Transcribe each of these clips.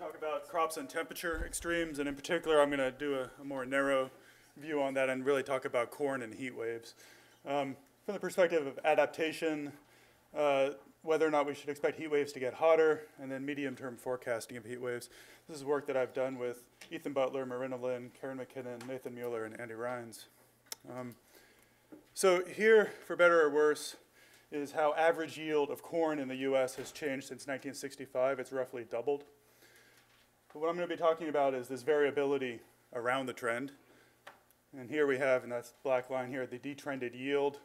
talk about crops and temperature extremes, and in particular, I'm going to do a, a, more narrow view on that and really talk about corn and heat waves. Um, from the perspective of adaptation, uh, whether or not we should expect heat waves to get hotter, and then medium-term forecasting of heat waves. This is work that I've done with Ethan Butler, Marina Lin, Karen McKinnon, Nathan Mueller, and Andy Rhines. Um, so here, for better or worse, is how average yield of corn in the U.S. has changed since 1965. It's roughly doubled. But what I'm going to be talking about is this variability around the trend. And here we have, and that's black line here, the detrended yield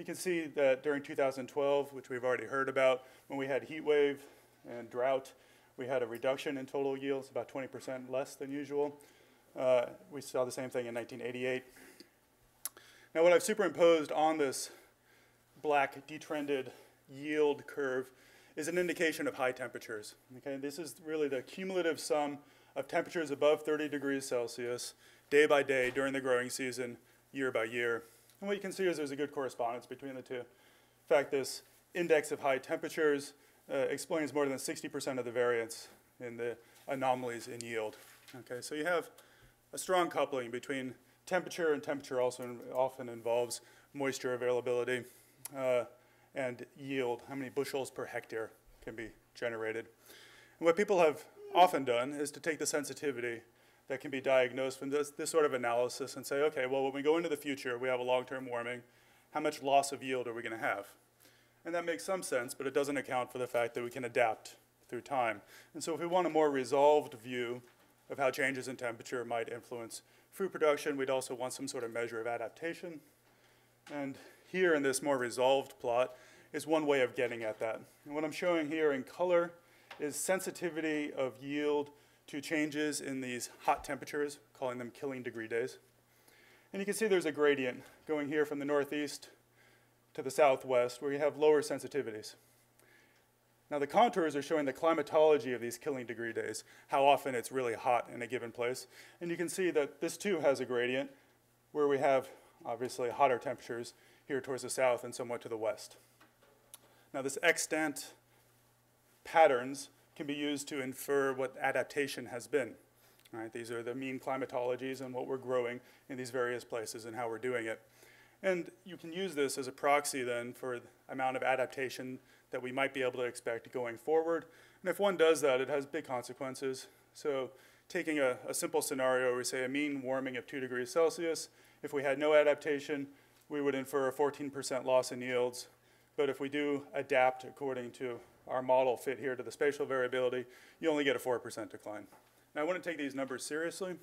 you can see that during 2012, which we've already heard about, when we had heat wave and drought, we had a reduction in total yields, about 20% less than usual. Uh, we saw the same thing in 1988. Now what I've superimposed on this black detrended yield curve is an indication of high temperatures. Okay, this is really the cumulative sum of temperatures above 30 degrees Celsius day by day during the growing season, year by year. And what you can see is there's a good correspondence between the two. In fact, this index of high temperatures uh, explains more than 60% of the variance in the anomalies in yield. Okay, so you have a strong coupling between temperature, and temperature also often involves moisture availability, uh, and yield, how many bushels per hectare can be generated. And what people have often done is to take the sensitivity that can be diagnosed from this, this sort of analysis and say, okay, well, when we go into the future, we have a long-term warming, how much loss of yield are we going to have? And that makes some sense, but it doesn't account for the fact that we can adapt through time. And so if we want a more resolved view of how changes in temperature might influence food production, we'd also want some sort of measure of adaptation. And here in this more resolved plot is one way of getting at that. And what I'm showing here in color is sensitivity of yield to changes in these hot temperatures, calling them killing degree days. And you can see there's a gradient going here from the northeast to the southwest where you have lower sensitivities. Now the contours are showing the climatology of these killing degree days, how often it's really hot in a given place. And you can see that this too has a gradient where we have obviously hotter temperatures here towards the south and somewhat to the west. Now this extant patterns can be used to infer what adaptation has been. Right? These are the mean climatologies and what we're growing in these various places and how we're doing it. And you can use this as a proxy then for the amount of adaptation that we might be able to expect going forward. And if one does that, it has big consequences. So taking a, a simple scenario we say a mean warming of 2 degrees Celsius, if we had no adaptation, we would infer a 14% loss in yields. But if we do adapt according to our model fit here to the spatial variability, you only get a 4% decline. Now, I wouldn't take these numbers seriously,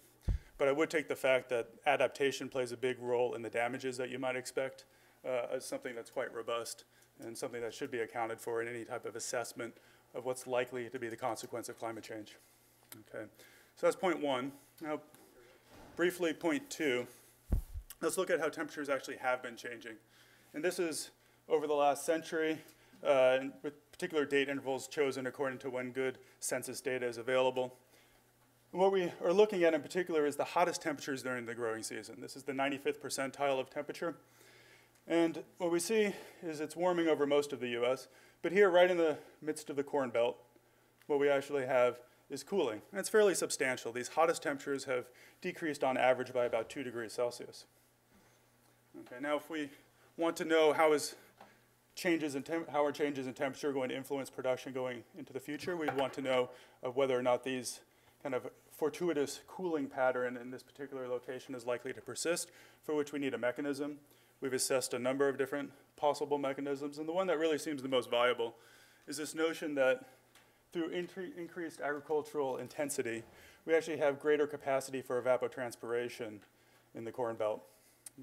but I would take the fact that adaptation plays a big role in the damages that you might expect uh, as something that's quite robust and something that should be accounted for in any type of assessment of what's likely to be the consequence of climate change. Okay, so that's point one. Now, briefly, point two. Let's look at how temperatures actually have been changing. And this is over the last century, uh, with particular date intervals chosen according to when good census data is available. And what we are looking at in particular is the hottest temperatures during the growing season. This is the 95th percentile of temperature. And what we see is it's warming over most of the US, but here right in the midst of the Corn Belt, what we actually have is cooling. And it's fairly substantial. These hottest temperatures have decreased on average by about two degrees Celsius. Okay, now if we want to know how is changes in how are changes in temperature going to influence production going into the future. We'd want to know of whether or not these kind of fortuitous cooling pattern in this particular location is likely to persist, for which we need a mechanism. We've assessed a number of different possible mechanisms, and the one that really seems the most viable is this notion that through increased agricultural intensity, we actually have greater capacity for evapotranspiration in the Corn Belt.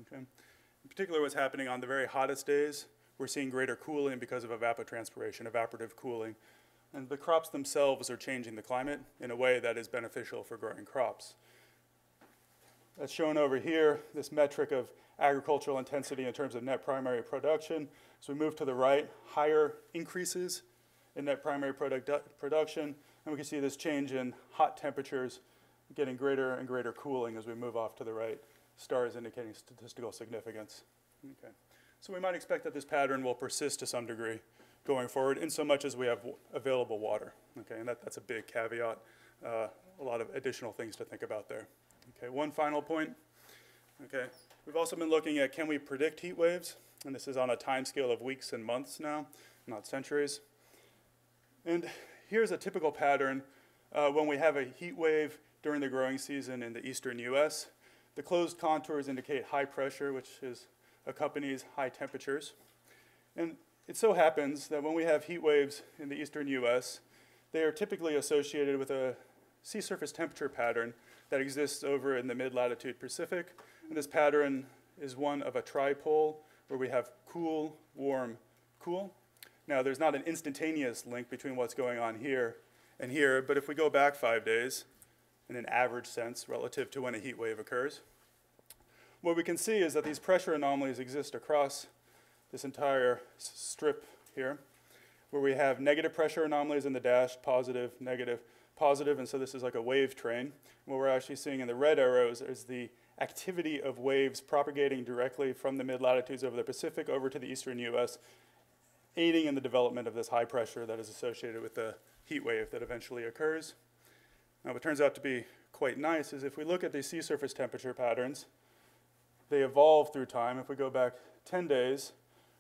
Okay? In particular, what's happening on the very hottest days we're seeing greater cooling because of evapotranspiration, evaporative cooling. And the crops themselves are changing the climate in a way that is beneficial for growing crops. As shown over here, this metric of agricultural intensity in terms of net primary production. So we move to the right, higher increases in net primary product production, and we can see this change in hot temperatures getting greater and greater cooling as we move off to the right. Stars indicating statistical significance. Okay. So we might expect that this pattern will persist to some degree going forward, in so much as we have available water. Okay, and that, that's a big caveat. Uh, a lot of additional things to think about there. Okay, one final point. Okay, we've also been looking at can we predict heat waves, and this is on a time scale of weeks and months now, not centuries. And here's a typical pattern uh, when we have a heat wave during the growing season in the eastern U.S. The closed contours indicate high pressure, which is accompanies high temperatures. And it so happens that when we have heat waves in the eastern U.S., they are typically associated with a sea surface temperature pattern that exists over in the mid-latitude Pacific. And this pattern is one of a tripole where we have cool, warm, cool. Now, there's not an instantaneous link between what's going on here and here, but if we go back five days, in an average sense relative to when a heat wave occurs, what we can see is that these pressure anomalies exist across this entire strip here, where we have negative pressure anomalies in the dashed, positive, negative, positive, and so this is like a wave train. What we're actually seeing in the red arrows is the activity of waves propagating directly from the mid-latitudes over the Pacific over to the eastern U.S., aiding in the development of this high pressure that is associated with the heat wave that eventually occurs. Now, what turns out to be quite nice is if we look at these sea surface temperature patterns, they evolve through time. If we go back 10 days,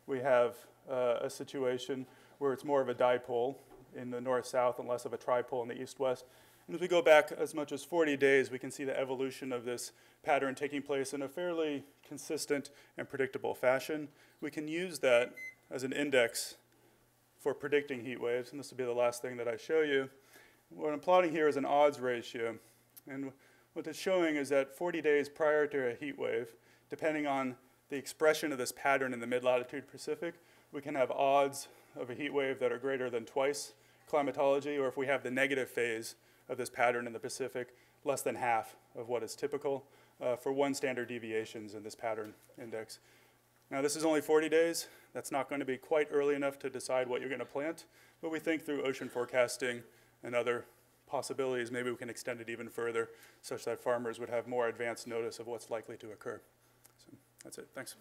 we have uh, a situation where it's more of a dipole in the north-south and less of a tripole in the east-west. And as we go back as much as 40 days, we can see the evolution of this pattern taking place in a fairly consistent and predictable fashion. We can use that as an index for predicting heat waves, and this will be the last thing that I show you. What I'm plotting here is an odds ratio, and what it's showing is that 40 days prior to a heat wave, depending on the expression of this pattern in the mid-latitude Pacific, we can have odds of a heat wave that are greater than twice climatology, or if we have the negative phase of this pattern in the Pacific, less than half of what is typical uh, for one standard deviations in this pattern index. Now, this is only 40 days. That's not going to be quite early enough to decide what you're going to plant, but we think through ocean forecasting and other possibilities, maybe we can extend it even further such that farmers would have more advanced notice of what's likely to occur. That's it. Thanks.